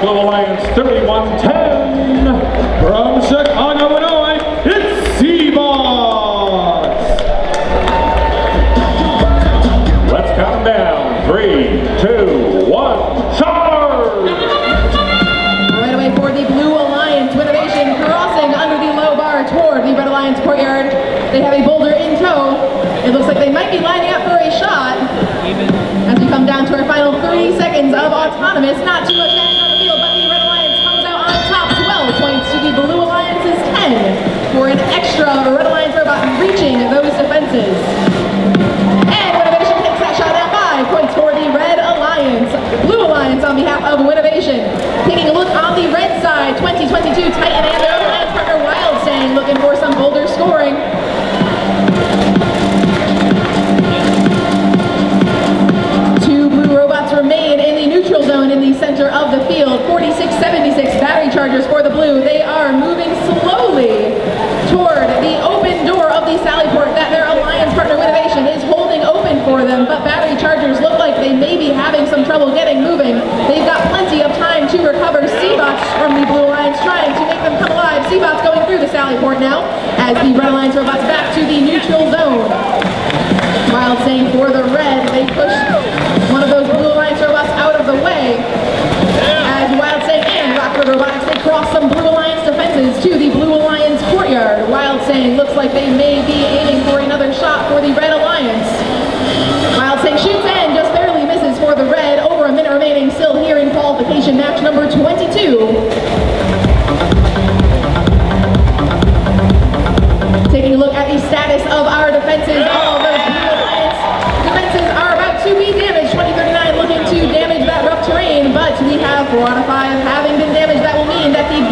Blue Alliance 3110 from Chicago, Illinois, it's Seaboss. Let's count down. Three, two, one, charge! Right away for the Blue Alliance Winnovation crossing under the low bar toward the Red Alliance courtyard. They have a boulder in tow. It looks like they might be lining up for a shot. As we come down to our final three seconds of autonomous, not too much an extra Red Alliance robot reaching those defenses. And Winnovation takes that shot at five points for the Red Alliance. Blue Alliance on behalf of Winnovation. Taking a look on the red side, 2022 Titan and their alliance partner WildStang looking for some boulder scoring. Two blue robots remain in the neutral zone in the center of the field. 4676 battery chargers for the blue. They are moving slowly toward the open door of the Sallyport that their alliance partner Winnovation is holding open for them, but battery chargers look like they may be having some trouble getting moving. They've got plenty of time to recover Seabots from the Blue Alliance, trying to make them come alive. Seabots going through the Sallyport now as the Red Alliance robots back to damage that rough terrain, but we have four out of five having been damaged. That will mean that the